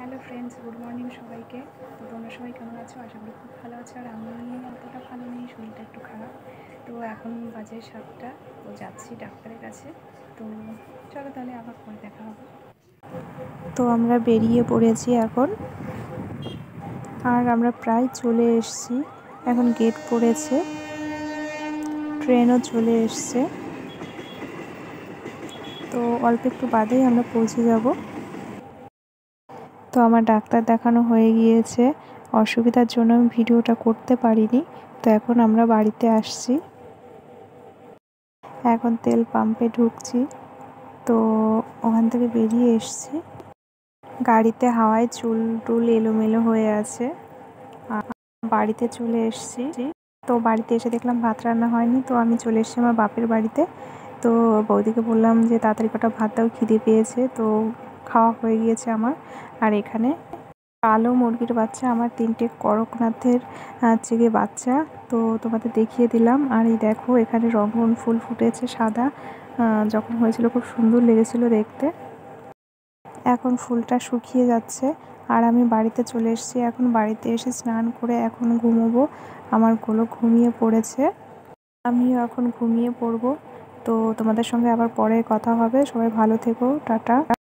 Hello friends, good morning সবাইকে। তো তোমরা সবাই কেমন আছো? আশা করি খুব ভালো আছো। আর আমি অতটা ভালো নেই, শরীরটা একটু খারাপ। তো এখন বাজে সাতটা, তো যাচ্ছি ডাক্তারের কাছে। তো চলো তাহলে আবার পরে দেখা হবে। তো আমরা বেরিয়ে পড়েছি এখন। আর আমরা প্রায় চলে এসেছি। এখন গেট পড়েছে। ট্রেনও চলে এসছে। তো অল্প একটু বাদেই আমরা পৌঁছে যাব। তো আমার ডাক্তার দেখানো হয়ে গিয়েছে। অসুবিধার জন্য আমি ভিডিওটা করতে পারিনি। তো এখন আমরা বাড়িতে আসছি। এখন তেল পাম্পে ঢুকছি। তো ওখান থেকে বেরিয়ে এসছি। গাড়িতে হাওয়ায় চুল টুল এলোমেলো হয়ে আছে। বাড়িতে চলে এসছি। তো বাড়িতে এসে দেখলাম ভাত রান্না হয়নি। তো আমি চলে এসেছি আমার বাপের বাড়িতে। তো বৌদিকে বললাম যে, তাড়াতাড়ি কটা ভাত দাও, খিদে পেয়েছে। তো খাওয়া হয়ে গিয়েছে আমার। আর এখানে কালো মুরগির বাচ্চা, আমার তিনটে করকনাথের চেগে বাচ্চা। তো তোমাদের দেখিয়ে দিলাম। আর এই দেখো, এখানে রঙন ফুল ফুটেছে সাদা। যখন হয়েছিল খুব সুন্দর লেগেছিল দেখতে। এখন ফুলটা শুকিয়ে যাচ্ছে। আর আমি বাড়িতে চলে এসেছি। এখন বাড়িতে এসে স্নান করে এখন ঘুমোবো। আমার গোলো ঘুমিয়ে পড়েছে। আমিও এখন ঘুমিয়ে পড়ব। তো তোমাদের সঙ্গে আবার পরে কথা হবে। সবাই ভালো থেকো। টাটা।